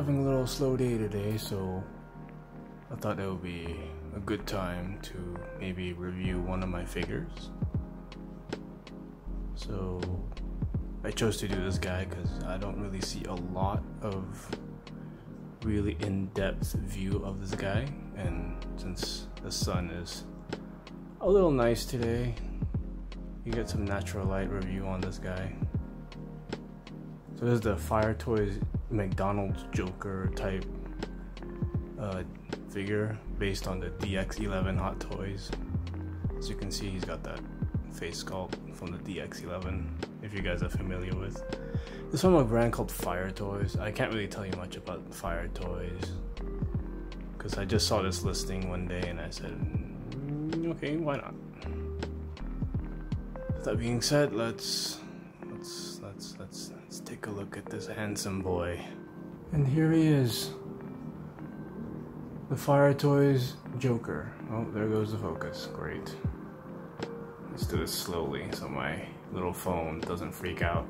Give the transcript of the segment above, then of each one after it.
having a little slow day today, so I thought that would be a good time to maybe review one of my figures. So I chose to do this guy because I don't really see a lot of really in-depth view of this guy and since the sun is a little nice today you get some natural light review on this guy so this is the Fyre Toys mcdonald's joker type uh, figure based on the dx11 hot toys as you can see he's got that face sculpt from the dx11 if you guys are familiar with this from a brand called Fyre Toys. I can't really tell you much about Fyre Toys because I just saw this listing one day and I said, mm, okay, why not? that being said, let's a look at this handsome boy. And here he is. The Fyre Toys Joker. Oh, there goes the focus. Great. Let's do this slowly so my little phone doesn't freak out.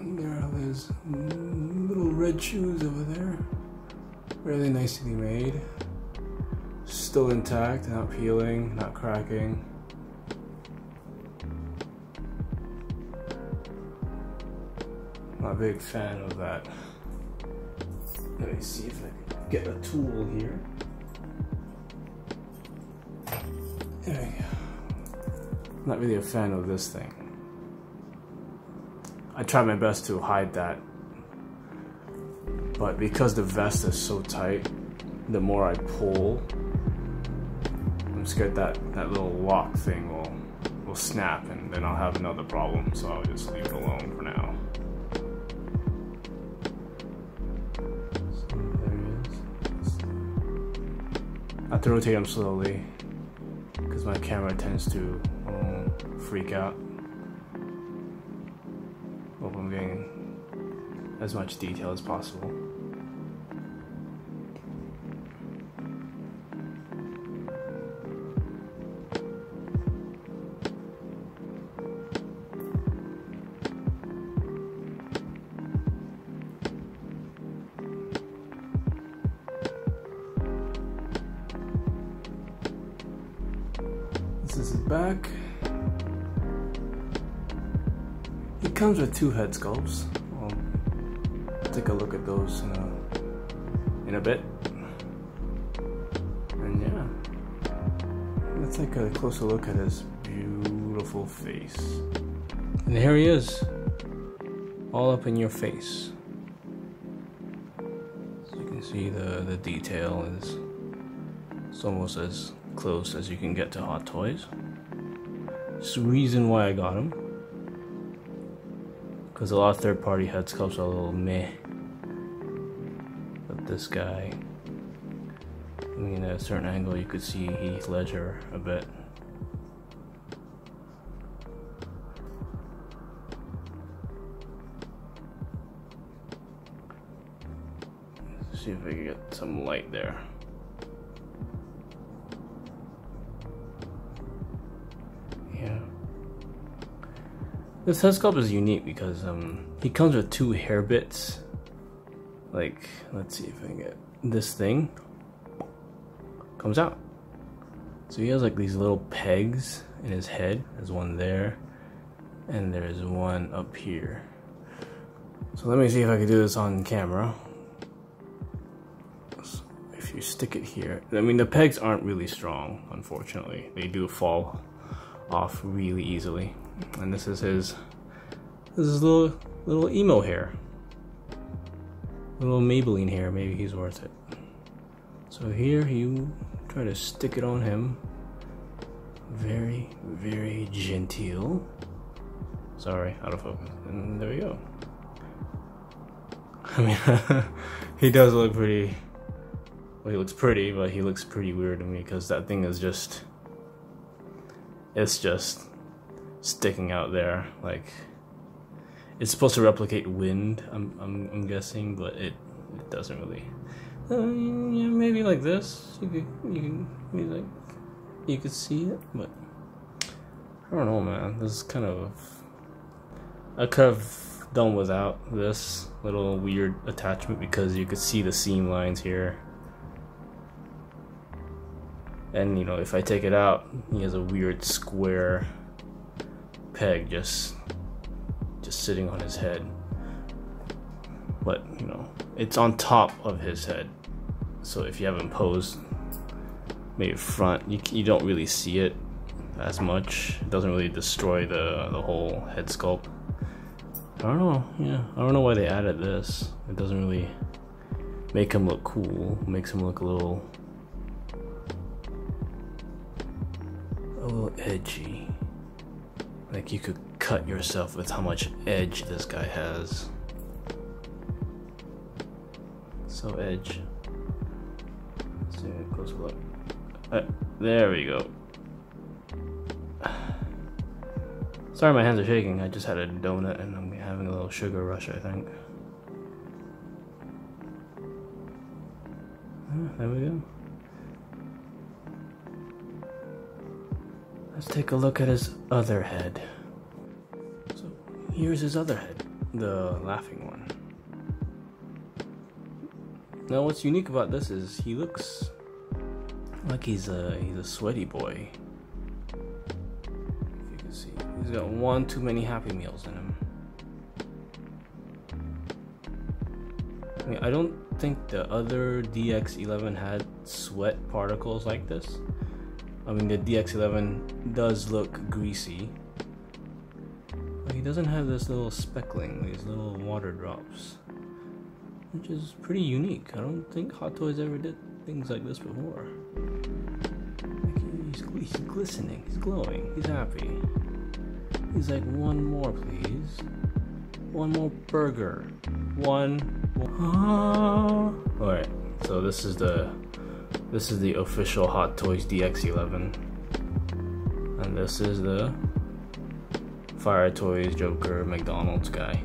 There are those little red shoes over there. Really nicely made. Still intact, not peeling, not cracking. Big fan of that. Let me see if I can get a tool here. There go. Not really a fan of this thing. I try my best to hide that. But because the vest is so tight, the more I pull, I'm scared that that little lock thing will will snap and then I'll have another problem. So I'll just leave it alone for now. Have to rotate them slowly because my camera tends to um, freak out. Hope I'm getting as much detail as possible. Back. It comes with two head sculpts. Take a look at those in a, in a bit. And yeah, let's take a closer look at his beautiful face. And here he is, all up in your face. So you can see the, the detail is it's almost as close as you can get to Hot Toys. The reason why I got them. Because a lot of third party head sculpts are a little meh. But this guy, I mean, at a certain angle, you could see Heath Ledger a bit. See if we can get some light there. This head sculpt is unique because um, he comes with two hair bits. Like, let's see if I can get this thing comes out. So he has like these little pegs in his head. There's one there, and there's one up here. So let me see if I can do this on camera. So if you stick it here, I mean the pegs aren't really strong, unfortunately. They do fall off really easily. And this is his this is little little emo hair. Little Maybelline hair, maybe he's worth it. So here you try to stick it on him. Very, very genteel. Sorry, out of focus. And there we go. I mean, he does look pretty. Well, he looks pretty, but he looks pretty weird to me because that thing is just it's just sticking out there like it's supposed to replicate wind i'm, I'm, I'm guessing but it, it doesn't really uh, yeah, maybe like this you could you maybe like you could see it but i don't know man this is kind of I could have done without this little weird attachment because you could see the seam lines here. And you know, if I take it out, he has a weird square peg just just sitting on his head. But, you know, it's on top of his head. So if you have him posed maybe front, you, you don't really see it as much. It doesn't really destroy the, the whole head sculpt. I don't know, yeah, I don't know why they added this. It doesn't really make him look cool. Makes him look a little a little edgy. Like you could cut yourself with how much edge this guy has. So edge. Let's see a close look. Uh, there we go. Sorry my hands are shaking. I just had a donut and I'm having a little sugar rush, I think. Ah, there we go. Let's take a look at his other head. So here's his other head, the laughing one. Now what's unique about this is he looks like he's a he's a sweaty boy. If you can see, he's got one too many Happy Meals in him. I mean, I don't think the other DX11 had sweat particles like this. I mean, the DX11 does look greasy. But he doesn't have this little speckling, these little water drops. Which is pretty unique. I don't think Hot Toys ever did things like this before. He's, he's glistening, he's glowing, he's happy. He's like, one more, please. One more burger. One. Ah. Alright, so this is the this is the official Hot Toys DX11. And this is the Fyre Toys Joker McDonald's guy.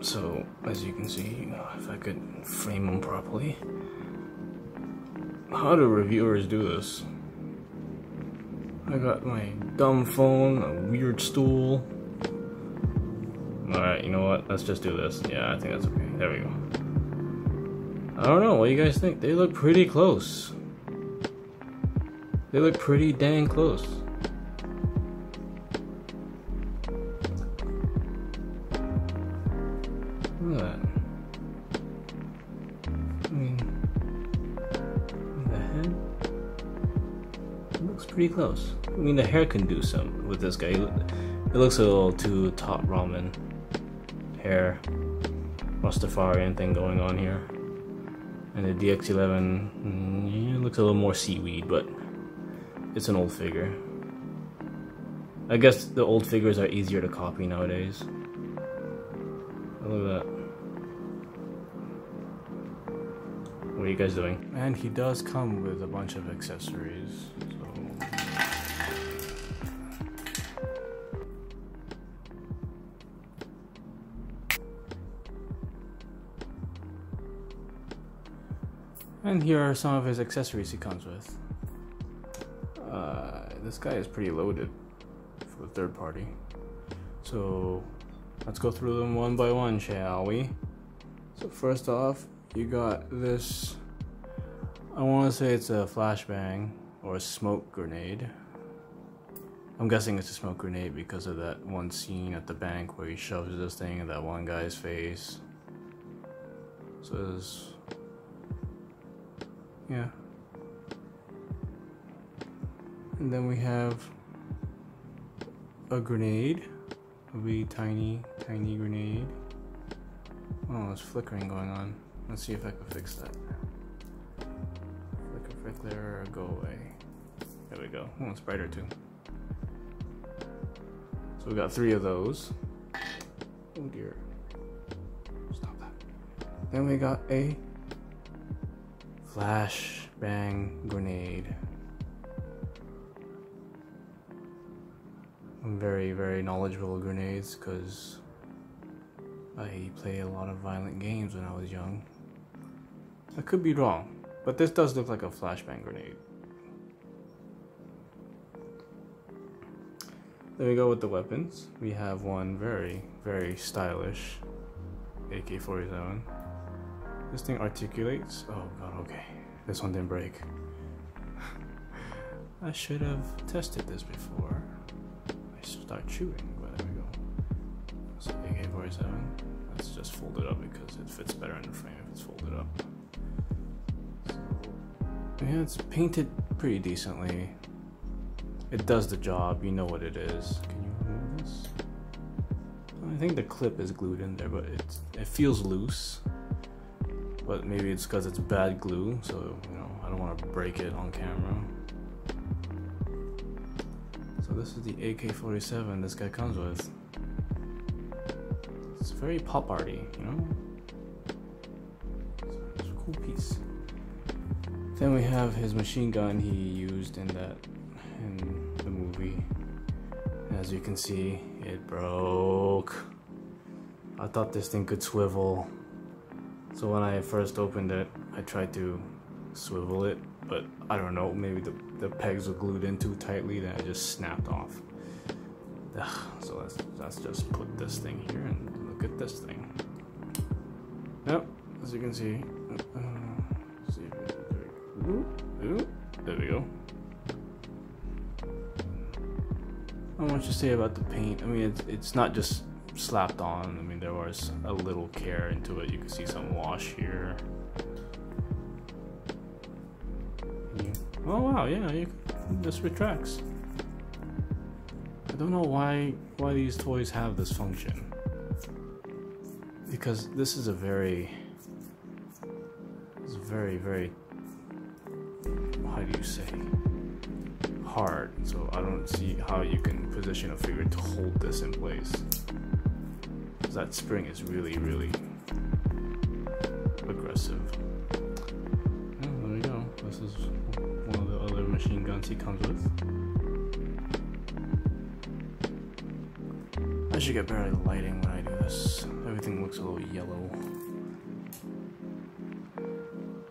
So, as you can see, if I could frame them properly. How do reviewers do this? I got my dumb phone, a weird stool. Alright, you know what? Let's just do this. Yeah, I think that's okay. There we go. I don't know, what do you guys think? They look pretty close. They look pretty dang close. Look at that. I mean, the head it looks pretty close. I mean, the hair can do some with this guy. It looks a little too top ramen hair, Rastafarian thing going on here. And the DX11 mm, yeah, looks a little more seaweed, but it's an old figure. I guess the old figures are easier to copy nowadays. Look at that. What are you guys doing? And he does come with a bunch of accessories. Here are some of his accessories he comes with. Uh, this guy is pretty loaded for the third party. So let's go through them one by one, shall we? So first off, you got this, I want to say it's a flashbang or a smoke grenade. I'm guessing it's a smoke grenade because of that one scene at the bank where he shoves this thing in that one guy's face. So this, yeah. And then we have a grenade, a wee tiny, tiny grenade. Oh, there's flickering going on. Let's see if I can fix that. Flicker, flicker, go away. There we go. Oh, it's brighter too. So we got three of those. Oh dear. Stop that. Then we got a flash bang grenade. I'm very, very knowledgeable of grenades because I play a lot of violent games when I was young. I could be wrong, but this does look like a flashbang grenade. Then we go with the weapons. We have one very, very stylish AK-47. This thing articulates. Oh god, okay. This one didn't break. I should have tested this before I start shooting, but there we go. So AK-47. Let's just fold it up because it fits better in the frame if it's folded up. So, yeah, it's painted pretty decently. It does the job, you know what it is. Can you remove this? I think the clip is glued in there, but it's, it feels loose. But maybe it's because it's bad glue, so you know I don't want to break it on camera. So this is the AK-47 this guy comes with. It's very pop arty, you know. It's a cool piece. Then we have his machine gun he used in that in the movie. As you can see, it broke. I thought this thing could swivel. So when I first opened it, I tried to swivel it, but I don't know, maybe the, the pegs were glued in too tightly, then it just snapped off. Ugh, so let's, let's just put this thing here and look at this thing. Yep, as you can see. Uh, see there we go. Not much to say about the paint. I mean, it's, it's not just slapped on. I mean, there was a little care into it. You can see some wash here. Oh wow, yeah, you, this retracts. I don't know why why these toys have this function. Because this is a very, it's very very. How do you say? hard, so I don't see how you can position a figure to hold this in place. That spring is really, really aggressive. Oh, there we go. This is one of the other machine guns he comes with. I should get better lighting when I do this. Everything looks a little yellow.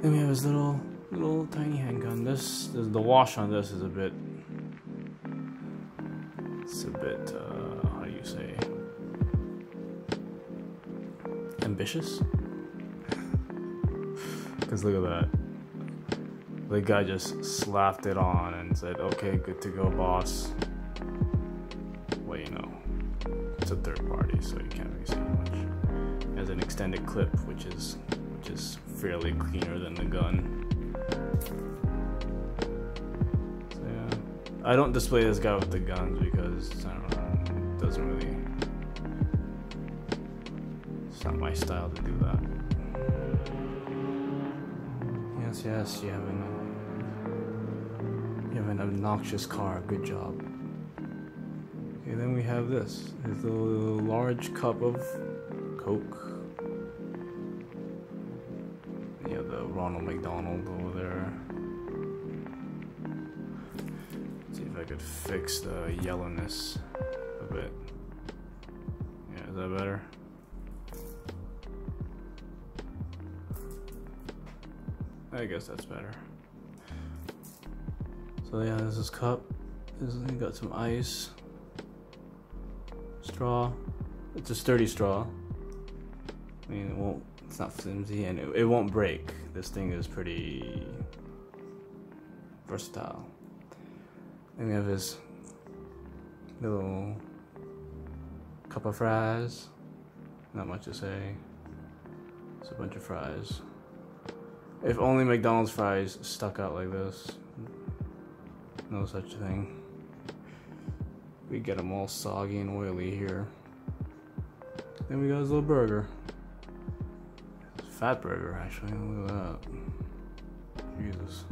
Then we have his little little tiny handgun. This, this the wash on this is a bit ambitious? Because look at that. The guy just slapped it on and said, okay, good to go, boss. Well, you know, it's a third party, so you can't really say much. As an extended clip, which is which is fairly cleaner than the gun. Yeah. I don't display this guy with the guns because I don't not my style to do that. Yes, yes, you have an you have an obnoxious car. Good job. Okay, then we have this. It's a large cup of Coke. Yeah, the Ronald McDonald over there. Let's see if I could fix the yellowness a bit. Yeah, is that better? Guess that's better. So yeah, this is cup. This is, got some ice. Straw. It's a sturdy straw. I mean, it won't. It's not flimsy, and it, it won't break. This thing is pretty versatile. Then we have his little cup of fries. Not much to say. It's a bunch of fries. If only McDonald's fries stuck out like this. No such thing. We get them all soggy and oily here. Then we got his little burger. Fat burger, actually. Look at that. Jesus.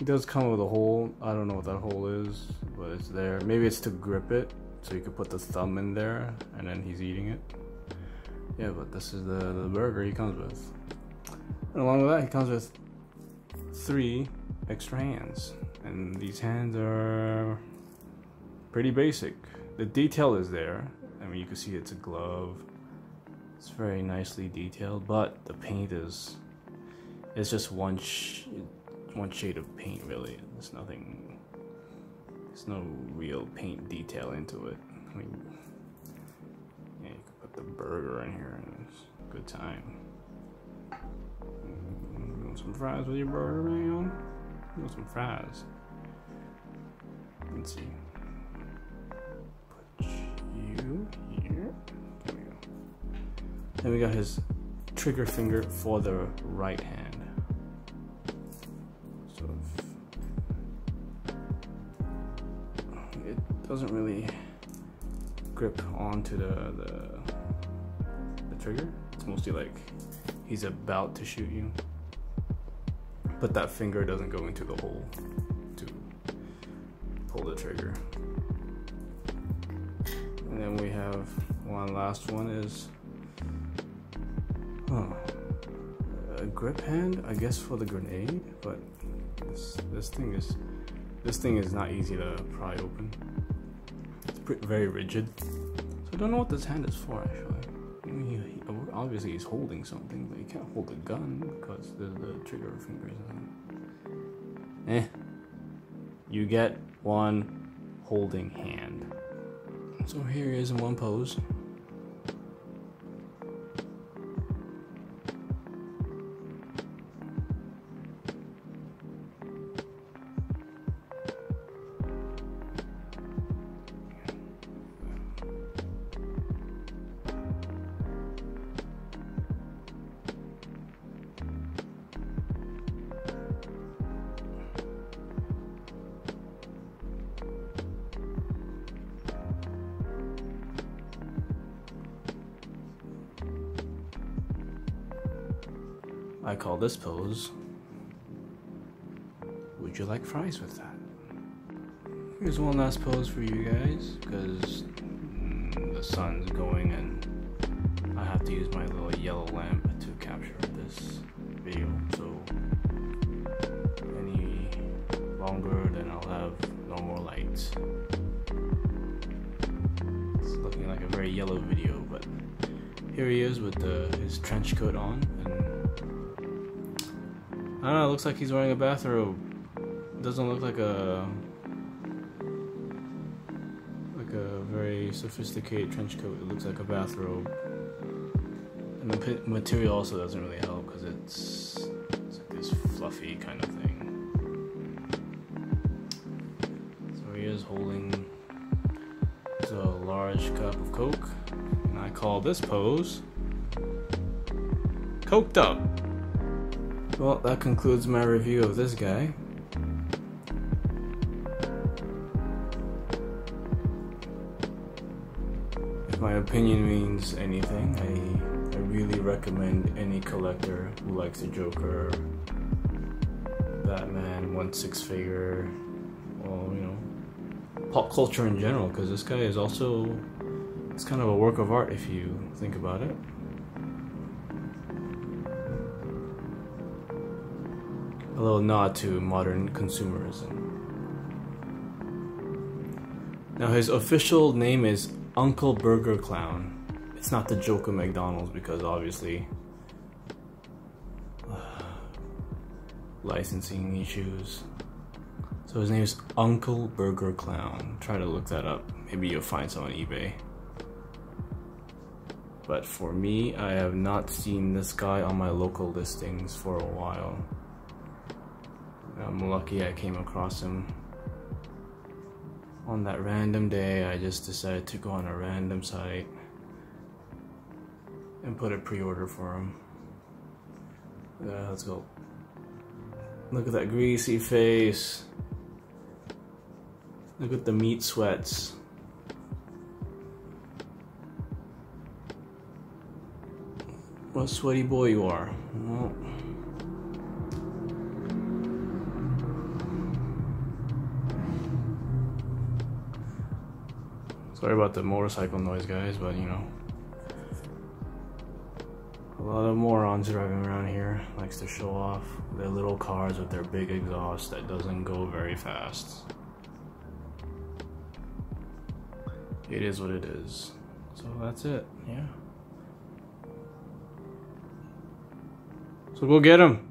It does come with a hole. I don't know what that hole is, but it's there. Maybe it's to grip it, so you could put the thumb in there, and then he's eating it. Yeah, but this is the, the burger he comes with. And along with that, he comes with three extra hands. And these hands are pretty basic. The detail is there. I mean, you can see it's a glove. It's very nicely detailed, but the paint is it's just one one shade of paint really. There's nothing there's no real paint detail into it. I mean, yeah, you could put the burger in here and it's a good time. Some fries with your burger, man? You want some fries? Let's see. Put you here. There we go. Then we got his trigger finger for the right hand. So it doesn't really grip onto the, the, the trigger. It's mostly like he's about to shoot you. But that finger doesn't go into the hole to pull the trigger. And then we have one last one is huh, a grip hand, I guess for the grenade, but this, this thing is this thing is not easy to pry open it's very rigid. So I don't know what this hand is for actually. I mean, he, obviously he's holding something, can't hold a gun because there's the trigger fingers Eh. You get one holding hand. So here he is in one pose. Call this pose, would you like fries with that? Here's one last pose for you guys, because the sun's going and I have to use my little yellow lamp to capture this video, so any longer then I'll have no more lights. It's looking like a very yellow video, but here he is with the, his trench coat on I don't know, it looks like he's wearing a bathrobe. Doesn't look like a like a very sophisticated trench coat. It looks like a bathrobe. And the material also doesn't really help because it's, it's like this fluffy kind of thing. So he is holding a large cup of Coke. And I call this pose Coked Up. Well, that concludes my review of this guy. If my opinion means anything, I, I really recommend any collector who likes the Joker, Batman, one six figure, well, you know, pop culture in general, because this guy is also, it's kind of a work of art if you think about it. A little nod to modern consumerism. Now, his official name is Uncle Burger Clown. It's not the joke of McDonald's because obviously licensing issues. So his name is Uncle Burger Clown. Try to look that up. Maybe you'll find some on eBay. But for me, I have not seen this guy on my local listings for a while. I'm lucky I came across him on that random day. I just decided to go on a random site and put a pre-order for him. Yeah, let's go. Look at that greasy face. Look at the meat sweats. What a sweaty boy you are. Well, Sorry about the motorcycle noise, guys, but you know. A lot of morons driving around here likes to show off their little cars with their big exhaust that doesn't go very fast. It is what it is. So that's it, yeah. So go get him.